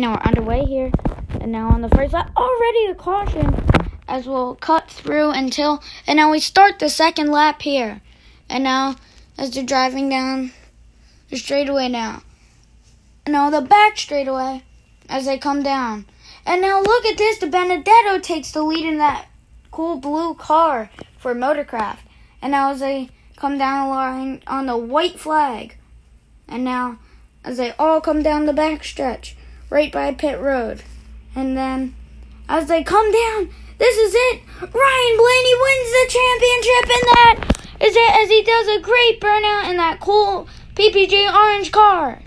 And now we're underway here. And now on the first lap, already a caution as we'll cut through until. And now we start the second lap here. And now as they're driving down the straightaway now. And now the back straightaway as they come down. And now look at this. DiBenedetto takes the lead in that cool blue car for Motorcraft. And now as they come down the line on the white flag. And now as they all come down the back stretch right by pit road. And then as they come down, this is it. Ryan Blaney wins the championship and that is it as he does a great burnout in that cool PPG orange car.